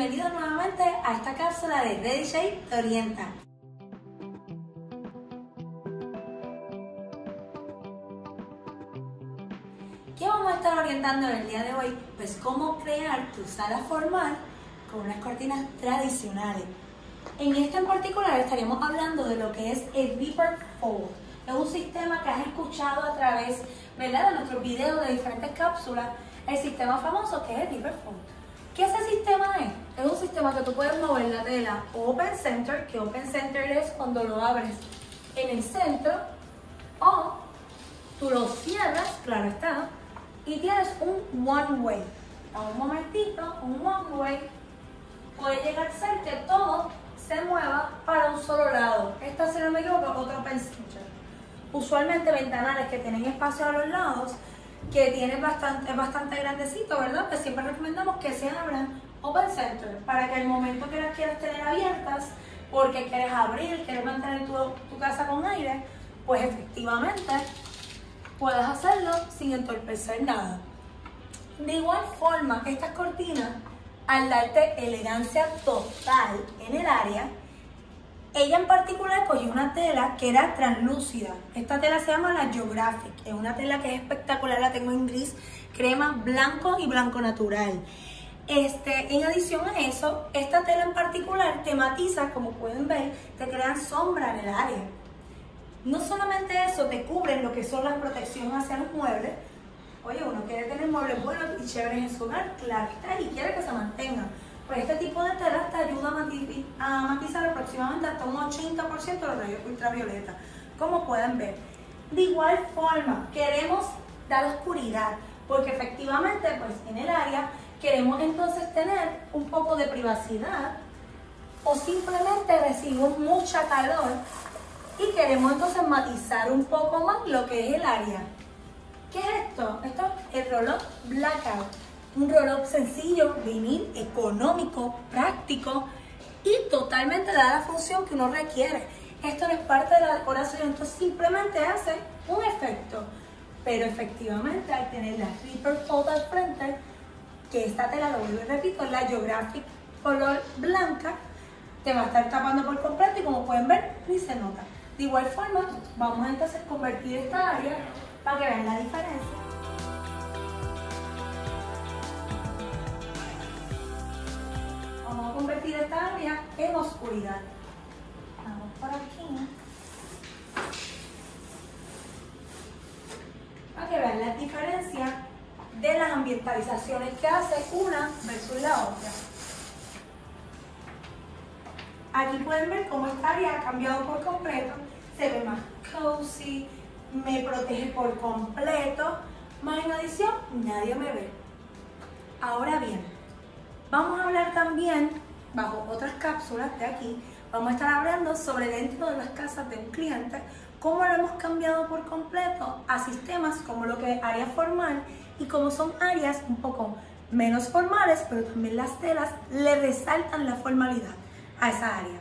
Bienvenidos nuevamente a esta cápsula de Ready Shape Te Orienta. ¿Qué vamos a estar orientando en el día de hoy? Pues cómo crear tu sala formal con unas cortinas tradicionales. En este en particular estaríamos hablando de lo que es el Reaper Fold. Es un sistema que has escuchado a través ¿verdad? de nuestros videos de diferentes cápsulas, el sistema famoso que es el Reaper Fold. ¿Qué ese sistema es? Es un sistema que tú puedes mover la tela Open Center, que Open Center es cuando lo abres en el centro, o tú lo cierras, claro está, y tienes un one way. A un momentito, un one way puede llegar a ser que todo se mueva para un solo lado. Esta, si no me equivoco, otro open center. Usualmente ventanales que tienen espacio a los lados, que tienen bastante, bastante grandecito, ¿verdad? Pues siempre recomendamos que se abran open center para que el momento que las quieras tener abiertas, porque quieres abrir, quieres mantener tu, tu casa con aire, pues efectivamente puedes hacerlo sin entorpecer nada. De igual forma, estas cortinas, al darte elegancia total en el área, ella en particular cogió una tela que era translúcida. Esta tela se llama la Geographic. Es una tela que es espectacular, la tengo en gris, crema, blanco y blanco natural. Este, en adición a eso, esta tela en particular tematiza, como pueden ver, te crean sombra en el área. No solamente eso, te cubren lo que son las protecciones hacia los muebles. Oye, uno quiere tener muebles buenos y chéveres en su hogar, claro y quiere que se mantengan. Pues este tipo de telas te ayuda a matizar aproximadamente hasta un 80% de los rayos ultravioleta, como pueden ver. De igual forma, queremos dar oscuridad, porque efectivamente, pues en el área queremos entonces tener un poco de privacidad o simplemente recibimos mucha calor y queremos entonces matizar un poco más lo que es el área. ¿Qué es esto? Esto es el roll-up blackout. Un roll-up sencillo, vinil, económico, práctico y totalmente da la función que uno requiere. Esto no es parte de la decoración, esto simplemente hace un efecto. Pero efectivamente al tener la Reaper Fold al frente, que esta tela, lo vuelvo y repito, la Geographic color blanca, te va a estar tapando por completo y como pueden ver, ni se nota. De igual forma, vamos entonces a convertir esta área para que vean la diferencia. Convertir esta área en oscuridad. Vamos por aquí. Para que vean la diferencia de las ambientalizaciones que hace una versus la otra. Aquí pueden ver cómo esta área ha cambiado por completo se ve más cozy, me protege por completo, más en adición, nadie me ve. Ahora bien, vamos a hablar también, bajo otras cápsulas de aquí, vamos a estar hablando sobre dentro de las casas de un cliente, cómo lo hemos cambiado por completo a sistemas como lo que es área formal y como son áreas un poco menos formales, pero también las telas le resaltan la formalidad a esa área.